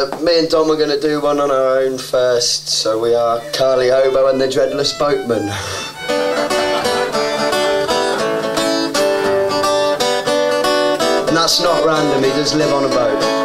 Me and Dom are going to do one on our own first. So we are Carly Hobo and the Dreadless Boatman. and that's not random, he does live on a boat.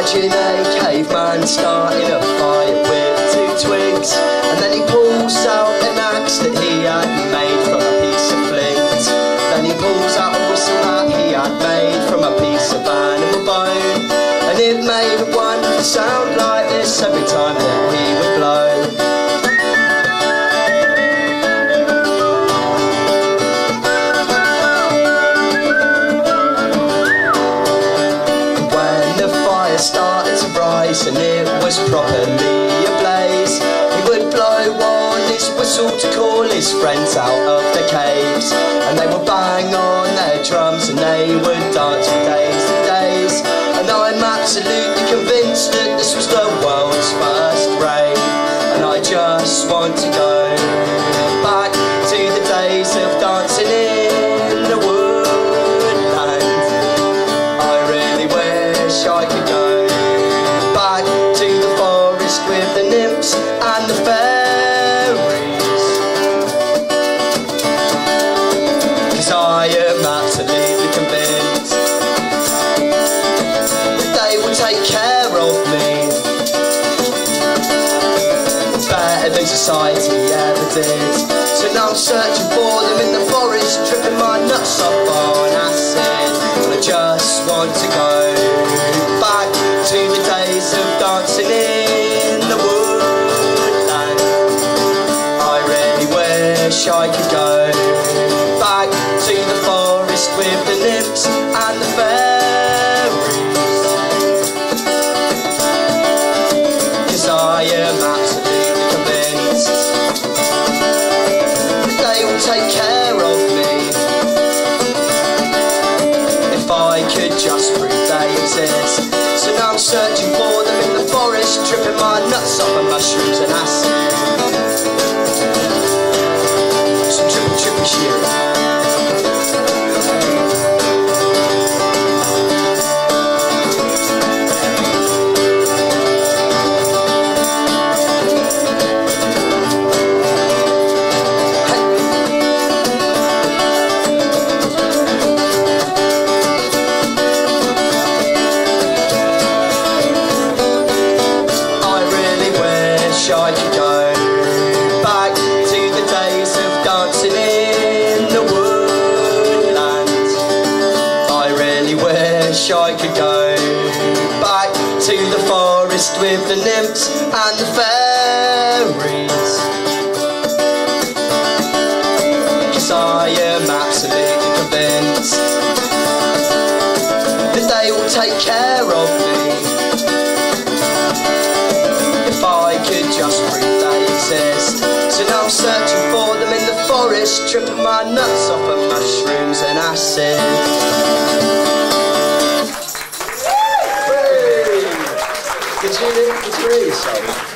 Imagine a caveman starting a fire with two twigs And then he pulls out an axe that he had made from a piece of flint. Then he pulls out a whistle that he had made from a piece of animal bone And it made wonderful sound like this every time that he would blow and it was properly ablaze. He would blow on his whistle to call his friends out of the caves. And they would bang on their drums and they would dance for days and days. And I'm absolutely with the nymphs and the fairies. Cause I am absolutely convinced That they will take care of me. Better than society ever did. So now I'm searching for them in the forest Tripping my nuts up on acid. I just want to go wish I could go back to the forest with the nymphs and the fairies. Cause I am absolutely convinced that they will take care of me if I could just prove they exist. So now I'm searching for wish I could go back to the forest with the nymphs and the fairies. Cause I am absolutely convinced that they will take care of me If I could just prove they exist. So now I'm searching for them in the forest, tripping my nuts off of mushrooms and acid. You, hear?